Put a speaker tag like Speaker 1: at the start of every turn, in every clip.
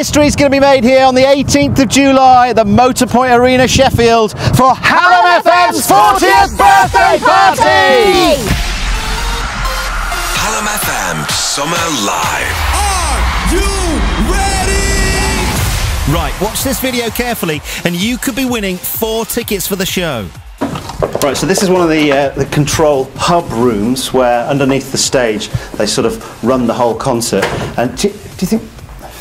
Speaker 1: History is going to be made here on the 18th of July at the Motorpoint Arena, Sheffield, for Hallam FM's 40th birthday party!
Speaker 2: Hallam FM Summer Live.
Speaker 3: Are you ready?
Speaker 1: Right, watch this video carefully, and you could be winning four tickets for the show. Right, so this is one of the uh, the control hub rooms where underneath the stage they sort of run the whole concert. And do, do you think?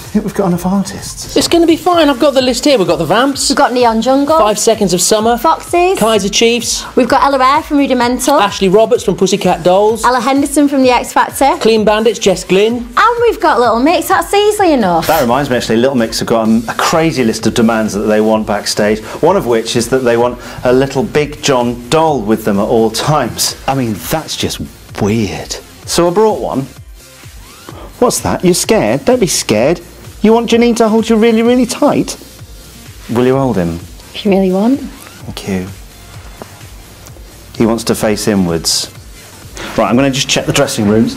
Speaker 1: Do you think we've got enough artists?
Speaker 4: It's going to be fine. I've got the list here. We've got the Vamps,
Speaker 5: We've got Neon Jungle,
Speaker 4: Five Seconds of Summer,
Speaker 5: Foxes,
Speaker 4: Kaiser Chiefs,
Speaker 5: we've got Ella Eyre from Rudimental,
Speaker 4: Ashley Roberts from Pussycat Dolls,
Speaker 5: Ella Henderson from The X Factor,
Speaker 4: Clean Bandits, Jess Glynne.
Speaker 5: and we've got Little Mix. That's easily enough.
Speaker 1: That reminds me, actually, Little Mix have got um, a crazy list of demands that they want backstage. One of which is that they want a little Big John doll with them at all times. I mean, that's just weird. So I brought one. What's that? You're scared? Don't be scared. You want Janine to hold you really, really tight? Will you hold him?
Speaker 5: If you really want.
Speaker 1: Thank you. He wants to face inwards. Right, I'm going to just check the dressing rooms.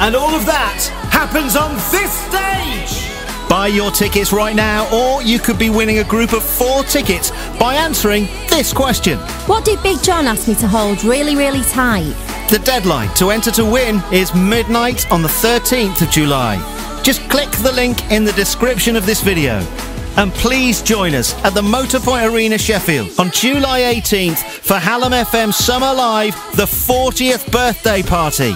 Speaker 1: And all of that happens on this stage! Buy your tickets right now, or you could be winning a group of four tickets by answering this question.
Speaker 5: What did Big John ask me to hold really, really tight?
Speaker 1: The deadline to enter to win is midnight on the 13th of July. Just click the link in the description of this video. And please join us at the Motorpoint Arena Sheffield on July 18th for Hallam FM Summer Live, the 40th birthday party.